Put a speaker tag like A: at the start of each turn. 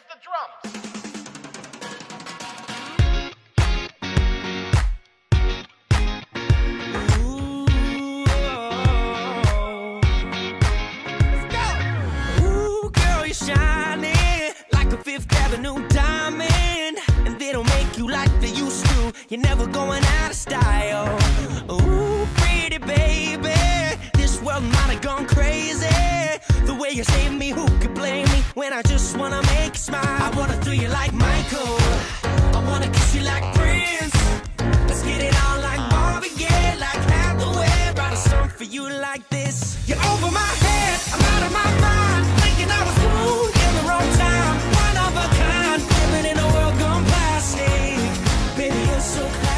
A: is the drums.
B: Oh. A Fifth Avenue diamond. And they don't make you like they used to. You're never going out of style. Ooh, pretty baby. This world might have gone crazy. The way you save me, who could blame me? When I just wanna make fake smile. I wanna do you like Michael. I wanna kiss you like Prince. Let's get it on like Marvin Gaye, like Hathaway. Write a song for you like this. You're over my head, I'm out of my mind. Thinking I was cool in the wrong time. One of a kind, living in a world gone plastic. Baby, you're so kind.